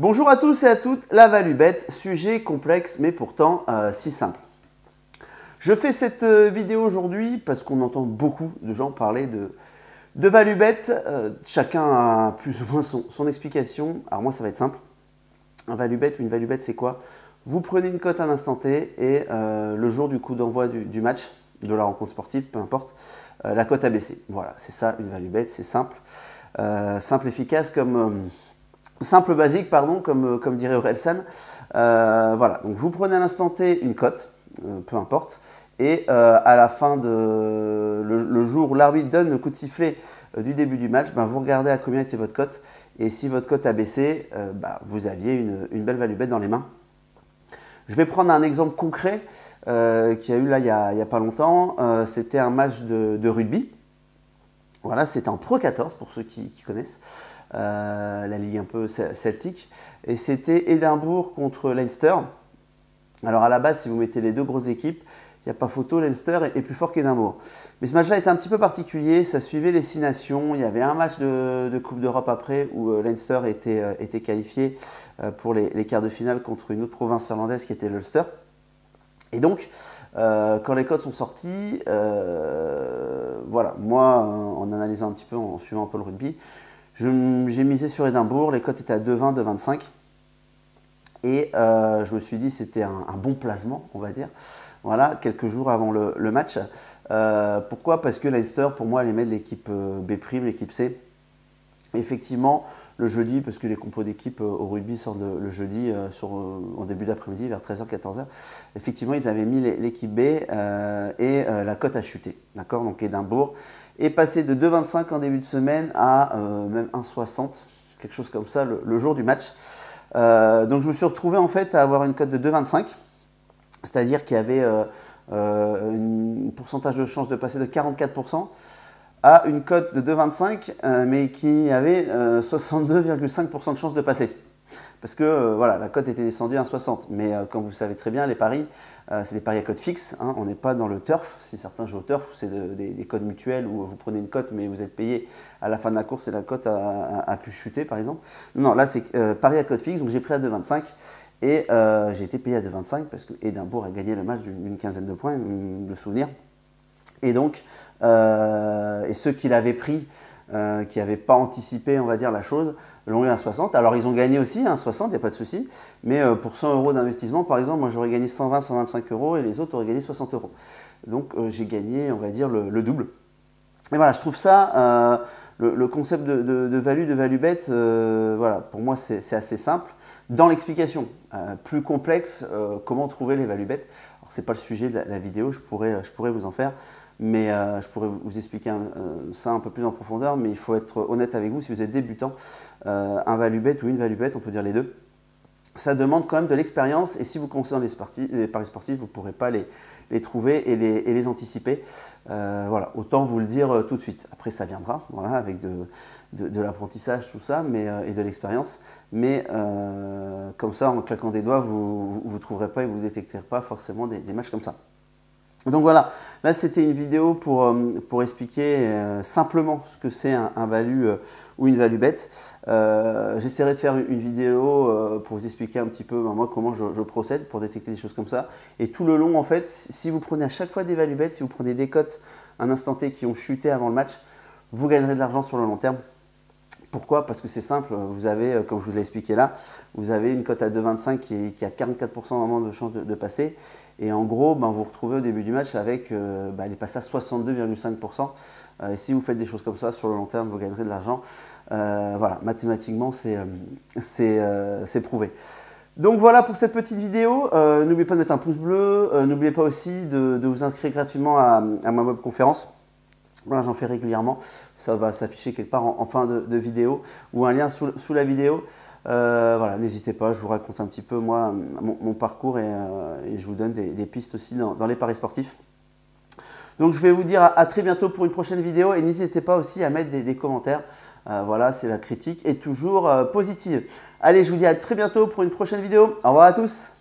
Bonjour à tous et à toutes, la value bête, sujet complexe mais pourtant euh, si simple. Je fais cette euh, vidéo aujourd'hui parce qu'on entend beaucoup de gens parler de, de value bête. Euh, chacun a plus ou moins son, explication. Alors moi ça va être simple. Un value bet ou une value bet c'est quoi? Vous prenez une cote à l'instant T et le jour du coup d'envoi du, match, de la rencontre sportive, peu importe, la cote a baissé. Voilà, c'est ça une value bet, c'est simple. simple, efficace comme simple basique, pardon, comme, comme dirait Orelsan. Euh, voilà, donc vous prenez à l'instant T une cote, euh, peu importe, et euh, à la fin de le, jour où l'arbitre donne le coup de sifflet du début du match, ben, vous regardez à combien était votre cote, et si votre cote a baissé, ben, vous aviez une, belle value bête dans les mains. Je vais prendre un exemple concret qui a eu là il n'y a, pas longtemps. C'était un match de, rugby. Voilà, c'était en Pro 14 pour ceux qui connaissent. Euh, la ligue un peu celtique. Et c'était Édimbourg contre Leinster. Alors à la base, si vous mettez les deux grosses équipes, il n'y a pas photo, Leinster est, plus fort qu'Édimbourg. Mais ce match-là était un petit peu particulier, ça suivait les six nations. Il y avait un match de, Coupe d'Europe après où euh, Leinster était, euh, était qualifié pour les, quarts de finale contre une autre province irlandaise qui était l'Ulster. Et donc, quand les codes sont sortis, voilà, moi, en analysant un petit peu, en suivant un peu le rugby, j'ai misé sur Édimbourg, les cotes étaient à 2,20, 2,25. Et euh, je me suis dit c'était un, bon placement, on va dire. Voilà, quelques jours avant le, match. Euh, pourquoi? Parce que Leinster, pour moi, allait mettre l'équipe euh, B', l'équipe C. Effectivement, le jeudi, parce que les compos d'équipe au rugby sortent le, jeudi sur, en début d'après-midi, vers 13h, 14h. Effectivement, ils avaient mis l'équipe B et la cote a chuté. D'accord? Donc Édimbourg est passé de 2,25 en début de semaine à euh, même 1,60, quelque chose comme ça, le, jour du match. Euh, donc je me suis retrouvé en fait à avoir une cote de 2,25, c'est-à-dire qu'il y avait euh, un pourcentage de chance de passer de 44% à une cote de 2,25, mais qui avait 62,5% de chance de passer. Parce que euh, voilà, la cote était descendue à 1,60. Mais euh, comme vous savez très bien, les paris, euh, c'est des paris à cote fixe. Hein. on n'est pas dans le turf. Si certains jouent au turf, c'est des, codes mutuels où vous prenez une cote, mais vous êtes payé à la fin de la course et la cote a, pu chuter, par exemple. Non, là, c'est pari à cote fixe. Donc j'ai pris à 2,25. Et j'ai été payé à 2,25 parce que Edimbourg a gagné le match d'une quinzaine de points, de souvenir. Et donc, et ceux qui l'avaient pris, euh, qui n'avaient pas anticipé, on va dire, la chose, l'ont eu à 60. Alors ils ont gagné aussi à 60, il n'y a pas de souci. Mais euh, pour 100 euros d'investissement, par exemple, moi j'aurais gagné 120, 125 euros et les autres auraient gagné 60 euros. Donc euh, j'ai gagné, on va dire, le, double. Et voilà, je trouve ça, le, concept de, value, de value bet, voilà, pour moi c'est assez simple. Dans l'explication, plus complexe, comment trouver les value bets. Alors c'est pas le sujet de la, vidéo, je pourrais, je pourrais vous en faire. Mais euh, je pourrais vous expliquer euh, ça un peu plus en profondeur, mais il faut être honnête avec vous si vous êtes débutant. Euh, un value bet ou une value bet, on peut dire les deux, ça demande quand même de l'expérience et si vous concernez les, paris sportifs, vous ne pourrez pas les, trouver et les, anticiper. voilà, autant vous le dire tout de suite. Après, ça viendra, voilà, avec de, l'apprentissage, tout ça, mais, et de l'expérience. Mais comme ça, en claquant des doigts, vous ne trouverez pas et vous ne détecterez pas forcément des matchs comme ça. Donc voilà, là c'était une vidéo pour, euh, expliquer euh, simplement ce que c'est un, value euh, ou une value bête. J'essaierai de faire une vidéo pour vous expliquer un petit peu ben, moi comment je, procède pour détecter des choses comme ça. Et tout le long en fait, si vous prenez à chaque fois des value bêtes, si vous prenez des cotes un instant T qui ont chuté avant le match, vous gagnerez de l'argent sur le long terme. Pourquoi? Parce que c'est simple, vous avez, euh, comme je vous l'ai expliqué là, vous avez une cote à 2,25 qui, a 44% vraiment de chances de, passer. Et en gros, ben, vous vous retrouvez au début du match avec, euh, ben, passée à 62,5%. Euh, et si vous faites des choses comme ça, sur le long terme, vous gagnerez de l'argent. voilà, mathématiquement, c'est prouvé. Donc voilà pour cette petite vidéo. N'oubliez pas de mettre un pouce bleu. N'oubliez pas aussi de, vous inscrire gratuitement à, ma web conférence. Voilà, j'en fais régulièrement. Ça va s'afficher quelque part en, fin de, vidéo ou un lien sous, la vidéo. Euh, voilà, n'hésitez pas, je vous raconte un petit peu moi mon, parcours euh, et, je vous donne des, pistes aussi dans, les paris sportifs. Donc je vais vous dire à, très bientôt pour une prochaine vidéo et n'hésitez pas aussi à mettre des, commentaires. Euh, voilà, c'est la critique est toujours positive. Allez, je vous dis à très bientôt pour une prochaine vidéo. Au revoir à tous.